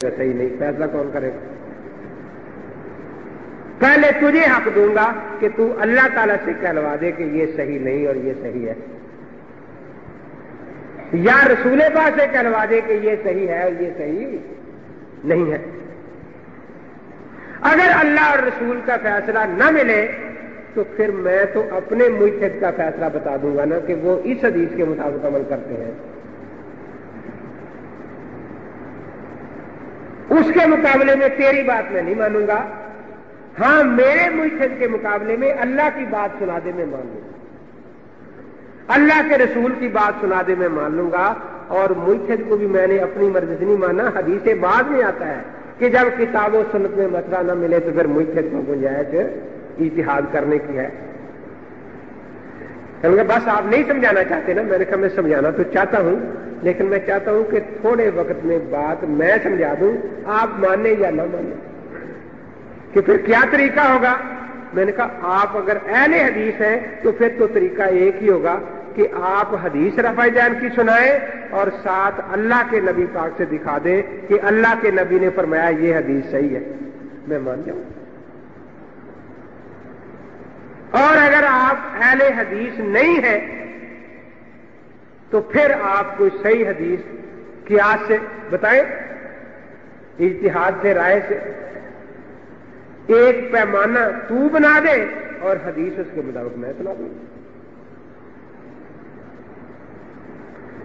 صحیح نہیں، فیصلہ کون کرے گا؟ پہلے تجھے حق دوں گا کہ تو اللہ تعالیٰ سے کہلوا دے کہ یہ صحیح نہیں اور یہ صحیح ہے۔ یا رسول پاک سے کہلوا دے کہ یہ صحیح ہے اور یہ صحیح نہیں ہے۔ اگر اللہ اور رسول کا فیصلہ نہ ملے تو پھر میں تو اپنے مجھد کا فیصلہ بتا دوں گا نا کہ وہ اس حدیث کے مطابق عمل کرتے ہیں۔ اس کے مقابلے میں تیری بات میں نہیں مانوں گا۔ ہاں میرے مجھد کے مقابلے میں اللہ کی بات سنا دے میں مان لوں گا۔ اللہ کے رسول کی بات سنا دے میں مان لوں گا۔ اور مجھد کو بھی میں نے اپنی مرضی سے نہیں مانا، حدیث بعد میں آتا ہے کہ جب کتاب و سنت میں مسئلہ نہ ملے تو پھر مجھد کو گنجائش اتحاد کرنے کی ہے۔ بس آپ نہیں سمجھانا چاہتے نا؟ میں نے کہا میں سمجھانا تو چاہتا ہوں۔ لیکن میں چاہتا ہوں کہ تھوڑے وقت میں بات میں سمجھا دوں، آپ مانیں یا نہ مانیں کہ پھر کیا طریقہ ہوگا؟ میں نے کہا، آپ اگر اہل حدیث ہیں تو پھر تو طریقہ ایک ہی ہوگا کہ آپ حدیث رفا جان کی سنائیں اور ساتھ اللہ کے نبی پاک سے دکھا دیں کہ اللہ کے نبی نے فرمایا یہ حدیث صحیح ہے۔ میں مان جاؤں۔ اور اگر آپ اہل حدیث نہیں ہیں تو پھر آپ کو صحیح حدیث قیاس سے بتائیں؟ اتحاد سے، رائے سے۔ ایک پیمانہ تو بنا دے اور حدیث اس کے مطابق میں سنا دوں۔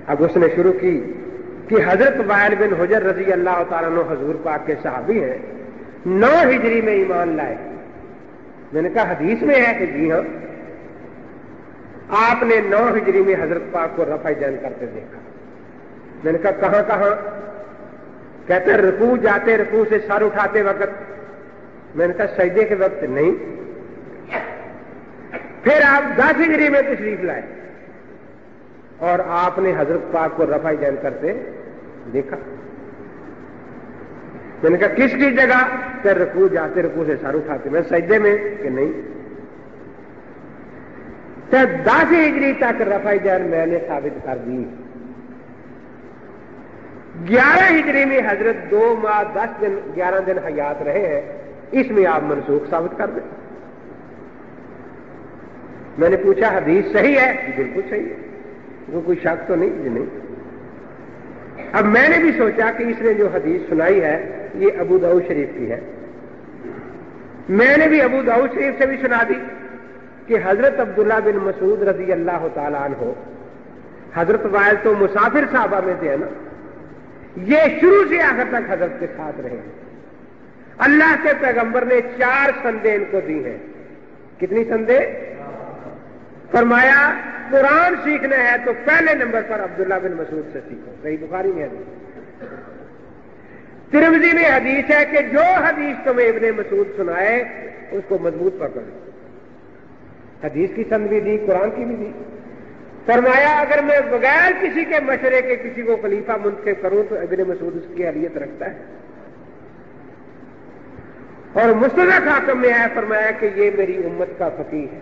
اب اس نے شروع کی کہ حضرت وائل بن حجر رضی اللہ تعالیٰ عنہ حضور پاک کے صحابی ہیں۔ نو ہجری میں ایمان لائے۔ میں نے کہا، حدیث میں ہے کہ جی ہاں۔ آپ نے نو ہجری میں حضرت پاک کو رفع جین کرتے دیکھا۔ میں نے کہا، کہاں کہاں؟ کہتے رکو جاتے رکو سے سر اٹھاتے وقت۔ میں نے کہا، سجدے کے وقت نہیں۔ پھر آپ دس ہجری میں تشریف لائے۔ اور آپ نے حضرت پاک کو رفع جین کرتے دیکھا۔ میں نے کہا، کس کی جگہ؟ پھر رکو جاتے رکو سے سر اٹھاتے۔ میں سجدے میں کہ نہیں؟ دس ہجری تک رفع جین میں نے ثابت کر دی۔ گیارہ ہجری میں حضرت دو ماہ دس دن، گیارہ دن حیات رہے ہیں، اس میں آپ منسوخ ثابت کر دیں۔ میں نے پوچھا، حدیث صحیح ہے؟ بالکل صحیح ہے۔ وہ کوئی شک تو نہیں جی نہیں۔ اب میں نے بھی سوچا کہ اس نے جو حدیث سنائی ہے، یہ ابو داؤ شریف کی ہے۔ میں نے بھی ابو داؤ شریف سے بھی سنا دی۔ کہ حضرت عبداللہ بن مسعود رضی اللہ تعالیٰ عنہ، حضرت وائل تو مسافر صحابہ میں تھے نا، یہ شروع سے آخر تک حضرت کے ساتھ رہے ہیں۔ اللہ کے پیغمبر نے چار سندے ان کو دی ہیں۔ کتنی سندے فرمایا، قرآن سیکھنا ہے تو پہلے نمبر پر عبداللہ بن مسعود سے سیکھو۔ صحیح بخاری میں حدیث ترمزی میں حدیث ہے کہ جو حدیث تمہیں ابن مسعود سنائے، اس کو مضبوط پکڑ۔ حدیث کی سند بھی دی، قرآن کی بھی دی۔ فرمایا، اگر میں بغیر کسی کے مشورے کے کسی کو خلیفہ منتخب کروں تو ابن مسعود اس کی اہلیت رکھتا ہے۔ اور مستدق حاکم میں ہے، فرمایا کہ یہ میری امت کا فقیر ہے۔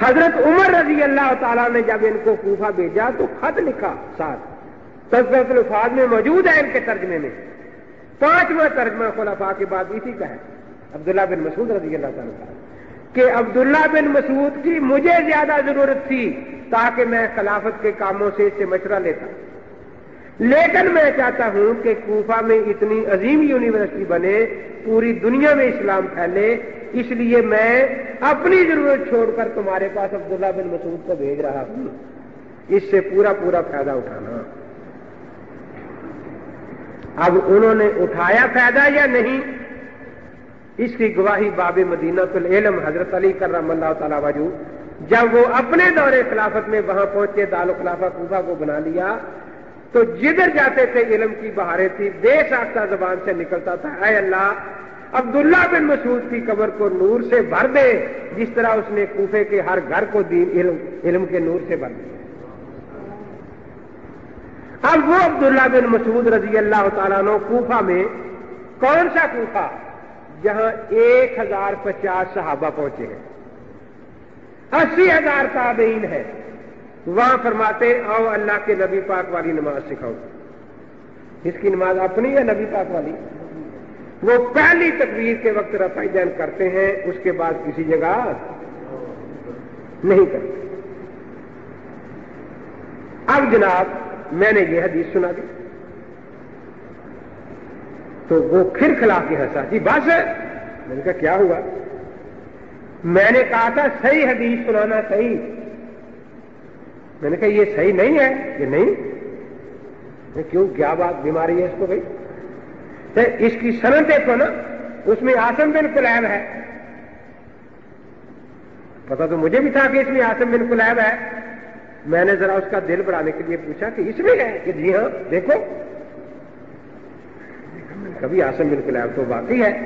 حضرت عمر رضی اللہ تعالیٰ نے جب ان کو کوفہ بھیجا تو خط لکھا ساتھ۔ تصویر الفاظ میں موجود ہے ان کے ترجمے میں۔ پانچواں ترجمہ خلفاء کے بعد اسی کا ہے۔ عبداللہ بن مسعود رضی اللہ تعالیٰ کہ عبداللہ بن مسعود کی مجھے زیادہ ضرورت تھی تاکہ میں خلافت کے کاموں سے اس سے مشورہ لیتا۔ لیکن میں چاہتا ہوں کہ کوفہ میں اتنی عظیم یونیورسٹی بنے، پوری دنیا میں اسلام پھیلے، اس لیے میں اپنی ضرورت چھوڑ کر تمہارے پاس عبداللہ بن مسعود کو بھیج رہا ہوں۔ اس سے پورا پورا فائدہ اٹھانا۔ اب انہوں نے اٹھایا فائدہ یا نہیں؟ اس کی گواہی باب مدینہ العلم حضرت علی کرم اللہ تعالیٰ وجو، جب وہ اپنے دور خلافت میں وہاں پہنچے دال و خلافہ کوفہ کو بنا لیا، تو جدھر جاتے تھے، علم کی بہاریں تھی بے ساختہ زبان سے نکلتا تھا۔ اے اللہ، عبداللہ بن مسعود کی قبر کو نور سے بھر دے، جس طرح اس نے کوفے کے ہر گھر کو دین، علم علم کے نور سے بھر دیا اب وہ عبداللہ بن مسعود رضی اللہ تعالیٰ عنہ کوفہ میں، کون سا کوفہ؟ جہاں ایک ہزار پچاس صحابہ پہنچے ہیں۔ اسی ہزار تابعین ہے وہاں فرماتے آؤ اللہ کے نبی پاک والی نماز سکھاؤ۔ اس کی نماز اپنی ہے نبی پاک والی؟ وہ پہلی تقریر کے وقت رفائی دین کرتے ہیں، اس کے بعد کسی جگہ نہیں کرتے۔ اب جناب، میں نے یہ حدیث سنا دی۔ تو وہ پھر خلاف کی ہنسا جی بس میں نے کہا، کیا ہوا؟ میں نے کہا تھا، صحیح حدیث سنانا صحیح۔ میں نے کہا، یہ صحیح نہیں ہے، یہ نہیں۔ میں کیوں؟ کیا بات بیماری ہے اس کو بھائی؟ اس کی سنت دیکھو نا، اس میں آسم بن کلیب ہے۔ پتا تو مجھے بھی تھا کہ اس میں آسم بن کلیب ہے۔ میں نے ذرا اس کا دل بڑھانے کے لیے پوچھا کہ اس میں ہے؟ کہ جی ہاں دیکھو۔ کبھی آسم بن کلیب تو باقی ہے۔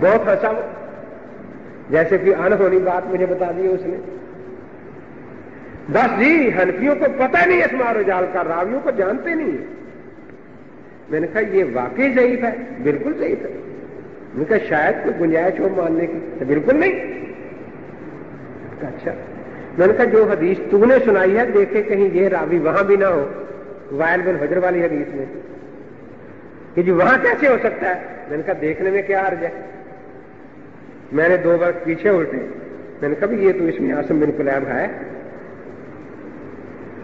بہت ہنسا وہ۔ جیسے کہ ان ہونی بات مجھے بتا دی اس نے۔ بس جی ہنفیوں کو پتہ نہیں اسمار جال کا، راویوں کو جانتے نہیں میں نے کہا، یہ واقعی ضعیف ہے، بالکل ضعیف ہے۔ میں نے کہا، شاید کوئی گنجائش ہو ماننے کی۔ بالکل نہیں۔ اچھا۔ میں نے کہا، جو حدیث تو نے سنائی ہے، دیکھے کہیں یہ راوی وہاں بھی نہ ہو۔ وائل بن حجر والی حدیث میں۔ کہ جی وہاں کیسے ہو سکتا ہے؟ میں نے کہا، دیکھنے میں کیا عرض ہے؟ میں نے دو بار پیچھے الٹے۔ میں نے کہا یہ تو اس میں آسم بن کلیب ہے۔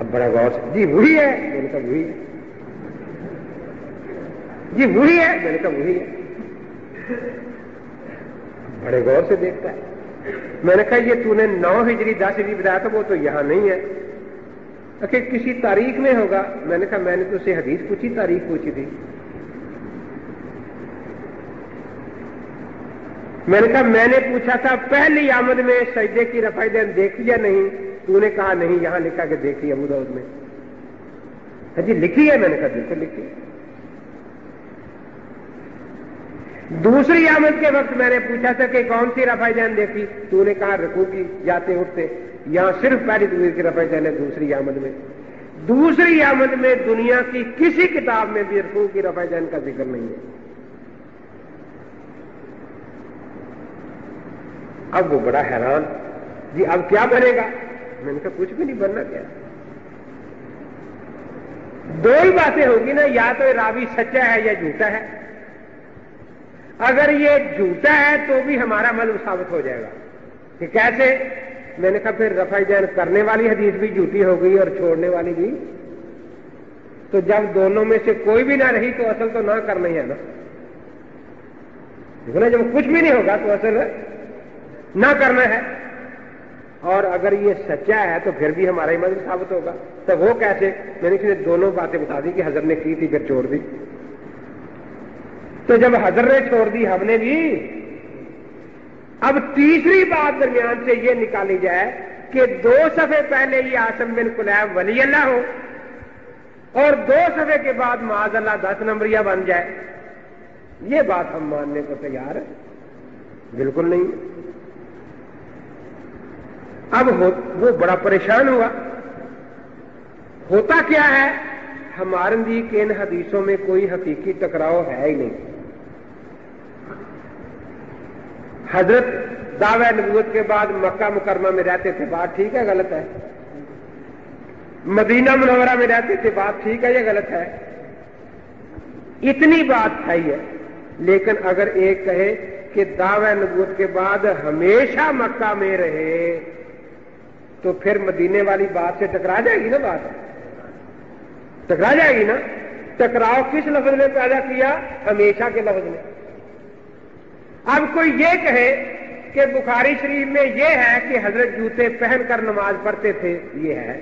اب بڑا غور سے جی وہی ہے۔ میں نے کہا، وہی۔ ہے جی وہی ہے۔ میں نے کہا، وہی ہے۔ بڑے غور سے دیکھتا ہے۔ میں نے کہا، یہ تو نے نو ہجری دس ہجری بتایا تھا، وہ تو یہاں نہیں ہے۔ کہ کسی تاریخ میں ہوگا۔ میں نے کہا، میں نے تو اسے حدیث پوچھی، تاریخ پوچھی تھی۔ میں نے کہا، میں نے پوچھا تھا، پہلی آمد میں سجدے کی رفائی دین دیکھی یا نہیں؟ تو نے کہا، نہیں، یہاں لکھا کہ دیکھی ابو دعود میں۔ ہاں جی لکھی ہے، میں نے کہا بالکل لکھی دوسری آمد کے وقت میں نے پوچھا تھا کہ کون سی رفائی دین دیکھی؟ تو نے کہا رکو کی، جاتے اٹھتے۔ یہاں صرف پہلی تصویر کی رفائی دین ہے، دوسری آمد میں۔ دوسری آمد میں دنیا کی کسی کتاب میں بھی رکو کی رفائی دین کا ذکر نہیں ہے۔ اب وہ بڑا حیران جی اب کیا بنے گا؟ میں نے کہا، کچھ بھی نہیں بننا کیا؟ دو ہی باتیں ہوگی نا، یا تو راوی سچا ہے یا جھوٹا ہے۔ اگر یہ جھوٹا ہے تو بھی ہمارا مل ثابت ہو جائے گا۔ کہ کیسے؟ میں نے کہا، پھر رفائی جین کرنے والی حدیث بھی جھوٹی ہو گئی اور چھوڑنے والی بھی۔ تو جب دونوں میں سے کوئی بھی نہ رہی تو اصل تو نہ کرنا ہی ہے نا، جب کچھ بھی نہیں ہوگا تو اصل نہ کرنا ہے۔ اور اگر یہ سچا ہے تو پھر بھی ہمارا ہی ثابت ہوگا۔ تو وہ کیسے میں نے دونوں باتیں بتا دی کہ حضرت نے کی تھی، پھر چھوڑ دی۔ تو جب حضرت نے چھوڑ دی، ہم نے بھی۔ اب تیسری بات درمیان سے یہ نکالی جائے کہ دو صفحے پہلے یہ آسم بن کلیب ولی اللہ ہو اور دو صفحے کے بعد معاذ اللہ دس نمبریہ بن جائے۔ یہ بات ہم ماننے کو تیار بالکل نہیں۔ اب وہ بڑا پریشان ہوا۔ ہوتا کیا ہے؟ ہمارے کے ان حدیثوں میں کوئی حقیقی ٹکراؤ ہے ہی نہیں۔ حضرت دعوی نبوت کے بعد مکہ مکرمہ میں رہتے تھے۔ بات ٹھیک ہے، غلط ہے؟ مدینہ منورہ میں رہتے تھے۔ بات ٹھیک ہے یا غلط ہے؟ اتنی بات صحیح ہے۔ لیکن اگر ایک کہے کہ دعوی نبوت کے بعد ہمیشہ مکہ میں رہے تو پھر مدینے والی بات سے ٹکرا جائے گی نا بات؟ ٹکرا جائے گی نا؟ ٹکراؤ کس لفظ نے پیدا کیا؟ ہمیشہ کے لفظ نے اب کوئی یہ کہے کہ بخاری شریف میں یہ ہے کہ حضرت جوتے پہن کر نماز پڑھتے تھے، یہ ہے۔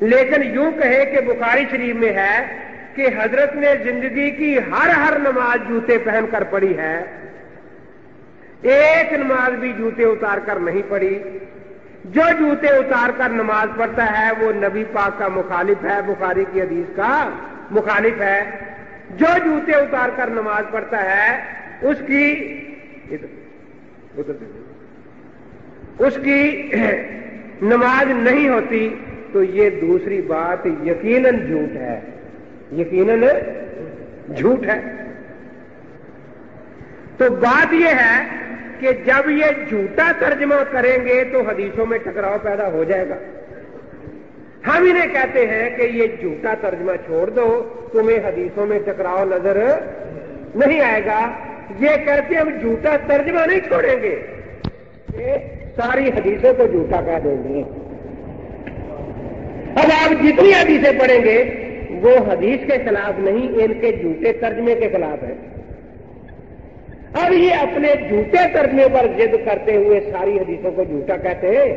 لیکن یوں کہے کہ بخاری شریف میں ہے کہ حضرت نے زندگی کی ہر ہر نماز جوتے پہن کر پڑھی ہے۔ ایک نماز بھی جوتے اتار کر نہیں پڑھی۔ جو جوتے اتار کر نماز پڑھتا ہے، وہ نبی پاک کا مخالف ہے، بخاری کی حدیث کا مخالف ہے۔ جو جوتے اتار کر نماز پڑھتا ہے، اس کی اس کی نماز نہیں ہوتی تو یہ دوسری بات یقیناً جھوٹ ہے۔ یقیناً جھوٹ ہے۔ تو بات یہ ہے کہ جب یہ جھوٹا ترجمہ کریں گے تو حدیثوں میں ٹکراؤ پیدا ہو جائے گا۔ ہم انہیں کہتے ہیں کہ یہ جھوٹا ترجمہ چھوڑ دو، تمہیں حدیثوں میں ٹکراؤ نظر نہیں آئے گا۔ یہ کہتے ہم جھوٹا ترجمہ نہیں چھوڑیں گے۔ ساری حدیثوں کو جھوٹا کہہ دیں گے۔ اب آپ جتنی حدیثیں پڑھیں گے، وہ حدیث کے خلاف نہیں، ان کے جھوٹے ترجمے کے خلاف ہے اب یہ اپنے جھوٹے ترجمے پر ضد کرتے ہوئے ساری حدیثوں کو جھوٹا کہتے ہیں،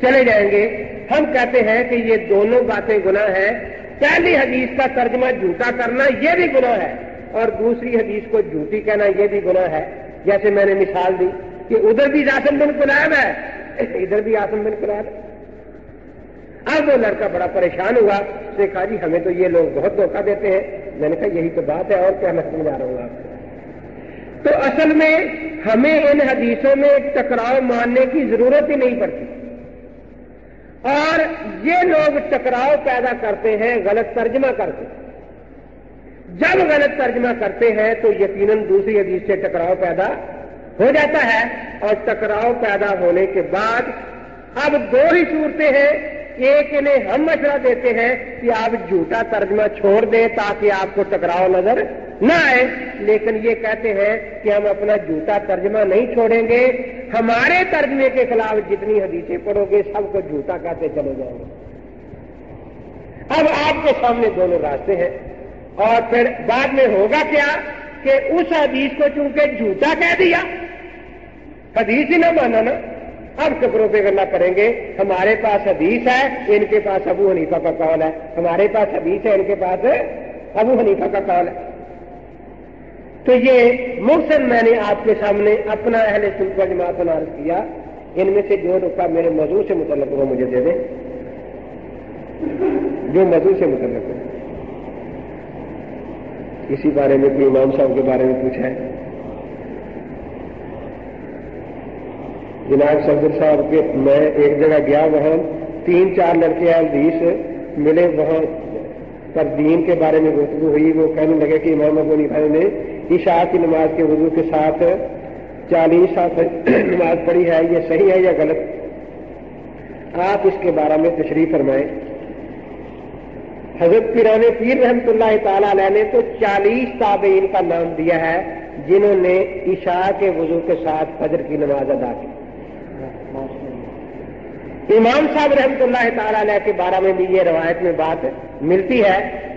چلے جائیں گے۔ ہم کہتے ہیں کہ یہ دونوں باتیں گناہ ہے پہلی حدیث کا ترجمہ جھوٹا کرنا یہ بھی گناہ ہے اور دوسری حدیث کو جھوٹی کہنا یہ بھی گناہ ہے۔ جیسے میں نے مثال دی کہ ادھر بھی آسم بن کلاب ہے، ادھر بھی آسم بن کلاب۔ ہے اب وہ لڑکا بڑا پریشان ہوا، اس نے کہا جی ہمیں تو یہ لوگ بہت دھوکہ دیتے ہیں۔ میں نے کہا یہی تو بات ہے اور کیا میں سمجھا رہا ہوں آپ کو؟ تو اصل میں ہمیں ان حدیثوں میں ٹکراؤ ماننے کی ضرورت ہی نہیں پڑتی۔ اور یہ لوگ ٹکراؤ پیدا کرتے ہیں، غلط ترجمہ کرتے ہیں۔ جب غلط ترجمہ کرتے ہیں تو یقیناً دوسری حدیث سے ٹکراؤ پیدا ہو جاتا ہے۔ اور ٹکراؤ پیدا ہونے کے بعد اب دو ہی صورتیں ہیں۔ ایک انہیں ہم مشورہ دیتے ہیں کہ آپ جھوٹا ترجمہ چھوڑ دیں تاکہ آپ کو ٹکراؤ نظر نہ آئے۔ لیکن یہ کہتے ہیں کہ ہم اپنا جھوٹا ترجمہ نہیں چھوڑیں گے۔ ہمارے ترجمے کے خلاف جتنی حدیثیں پڑھو گے، سب کو جھوٹا کہتے چلے جائیں گے۔ اب آپ کے سامنے دونوں راستے ہیں۔ اور پھر بعد میں ہوگا کیا کہ اس حدیث کو چونکہ جھوٹا کہہ دیا، حدیث ہی نہ مانا نا۔ اب کپڑوں پہ گلا کریں گے۔ ہمارے پاس حدیث ہے، ان کے پاس ابو حنیفہ کا کال ہے۔ ہمارے پاس حدیث ہے، ان کے پاس ابو حنیفہ کا کال ہے۔ تو یہ محسن میں نے آپ کے سامنے اپنا اہل سلک جماعت نارض کیا، ان میں سے جو رکا میرے موضوع سے متعلق ہو مجھے دے دیں۔ جو موضوع سے متعلق ہو۔ اسی بارے میں کوئی امام صاحب کے بارے میں پوچھا ہے؟ جناب صدر صاحب کے میں ایک جگہ گیا، وہاں تین چار لڑکے حدیث ملے، وہاں پر دین کے بارے میں گفتگو ہوئی، وہ کہنے لگے کہ امام ابو بھائی نے عشاء کی نماز کے وضو کے ساتھ چالیس نماز پڑھی ہے، یہ صحیح ہے یا غلط؟ آپ اس کے بارے میں تشریف فرمائیں۔ حضرت پیران پیر رحمت اللہ تعالی علیہ نے تو چالیس تابعین کا نام دیا ہے، جنہوں نے عشاء کے وضو کے ساتھ فجر کی نماز ادا کی۔ امام صاحب رحمت اللہ تعالی علیہ کے بارے میں بھی یہ روایت میں بات ملتی ہے۔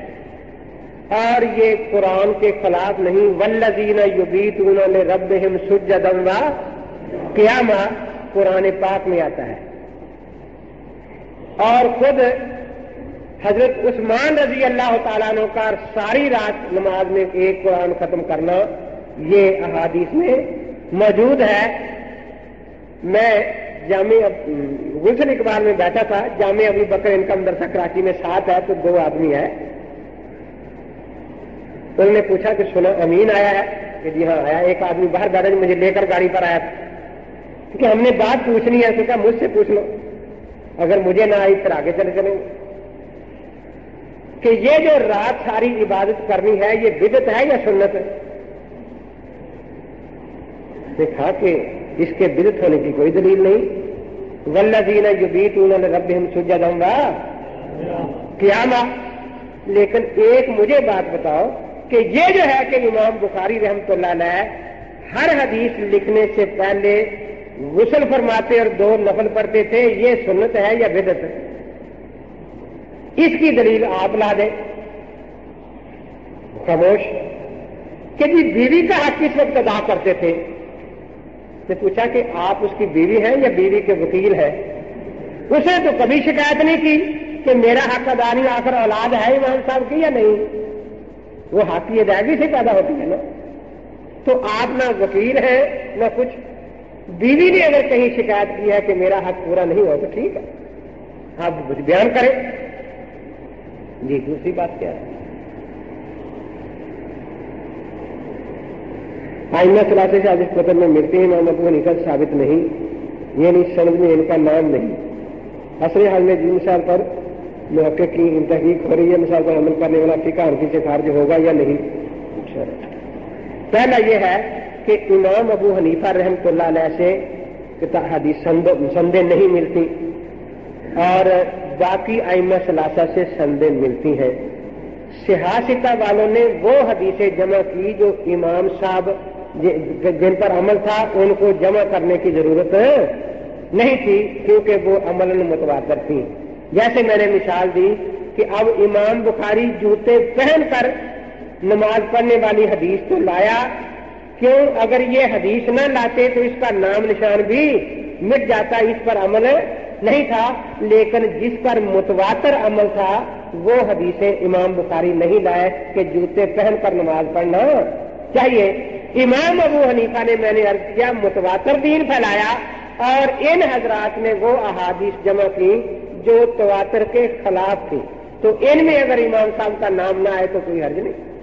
اور یہ قرآن کے خلاف نہیں ولزین یوبیت انہوں نے رب ہم سجدموا کیا ماں قرآن پاک میں آتا ہے۔ اور خود حضرت عثمان رضی اللہ تعالیٰ عنہ کا ساری رات نماز میں ایک قرآن ختم کرنا یہ احادیث میں موجود ہے۔ میں جامع گلشن اقبال میں بیٹھا تھا، جامع ابھی بکر ان کا مدرسہ کراچی میں ساتھ ہے تو دو آدمی ہے انہوں نے پوچھا کہ سنا امین آیا ہے؟ کہ جی ہاں آیا۔ ایک آدمی باہر بیٹھا جو مجھے لے کر گاڑی پر آیا تھا۔ کیونکہ ہم نے بات پوچھنی ہے تو کہا مجھ سے پوچھ لو۔ اگر مجھے نہ آئی پھر آگے چلے چلیں کہ یہ جو رات ساری عبادت کرنی ہے، یہ بدت ہے یا سنت ہے؟ دیکھا کہ اس کے بدت ہونے کی کوئی دلیل نہیں۔ ولدین جو بیت انہوں نے رب ہم سجا دوں گا کیا لیکن ایک مجھے بات بتاؤ کہ یہ جو ہے کہ امام بخاری رحمت اللہ علیہ ہر حدیث لکھنے سے پہلے غسل فرماتے اور دو نفل پڑھتے تھے، یہ سنت ہے یا بدت اس کی دلیل آپ لا دیں۔ خاموش، کہ جی بیوی کا حق کس وقت ادا کرتے تھے؟ نے پوچھا کہ آپ اس کی بیوی ہیں یا بیوی کے وکیل ہیں؟ اسے تو کبھی شکایت نہیں کی کہ میرا حق ادا نہیں، آخر اولاد ہے امام صاحب کی یا نہیں؟ وہ حق کی ادائیگی سے پیدا ہوتی ہے نا۔ تو آپ نہ وکیل ہیں، نہ کچھ۔ بیوی نے اگر کہیں شکایت کی ہے کہ میرا حق پورا نہیں ہوا تو ٹھیک ہے۔ آپ کچھ بیان کریں۔ جی دوسری بات کیا ہے؟ آئینہ سلاتے سے آج اس قدر میں ملتے ہیں امام ابو حنیفہ ثابت نہیں۔ یہ نہیں، سمجھ میں ان کا نام نہیں۔ اصل حال میں جن مثال پر موقع کی تحقیق ہو رہی ہے مثال پر عمل کرنے والا فکا ہنسی سے خارج ہوگا یا نہیں؟ پہلا یہ ہے کہ امام ابو حنیفہ رحمت اللہ علیہ سے حدیث سندیں نہیں ملتی اور باقی آئمہ ثلاثہ سے سندیں ملتی ہیں۔ سیاستہ والوں نے وہ حدیثیں جمع کی جو امام صاحب جن پر عمل تھا، ان کو جمع کرنے کی ضرورت نہیں تھی، کیونکہ وہ عمل متواتر تھی جیسے میں نے مثال دی کہ اب امام بخاری جوتے پہن کر نماز پڑھنے والی حدیث تو لایا، کیوں؟ اگر یہ حدیث نہ لاتے تو اس کا نام نشان بھی مٹ جاتا، اس پر عمل نہیں تھا۔ لیکن جس پر متواتر عمل تھا، وہ حدیثیں امام بخاری نہیں لائے کہ جوتے پہن کر نماز پڑھنا چاہیے۔ امام ابو حنیفہ نے میں نے عرض کیا، متواتر دین پھیلایا اور ان حضرات نے وہ احادیث جمع کی جو تواتر کے خلاف تھی۔ تو ان میں اگر امام صاحب کا نام نہ آئے تو کوئی حرج نہیں۔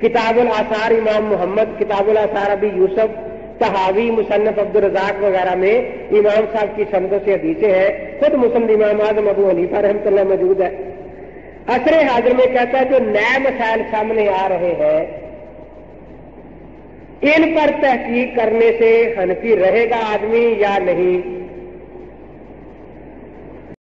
کتاب الاثار امام محمد، کتاب الاثار ابی یوسف تحاوی مصنف عبد الرزاق وغیرہ میں امام صاحب کی سمدوں سے حدیثیں ہیں۔ خود مسلم امام اعظم ابو حنیفہ رحمۃ اللہ موجود ہے اثر حاضر میں کہتا ہے جو نئے مسائل سامنے آ رہے ہیں، ان پر تحقیق کرنے سے حنفی رہے گا آدمی یا نہیں؟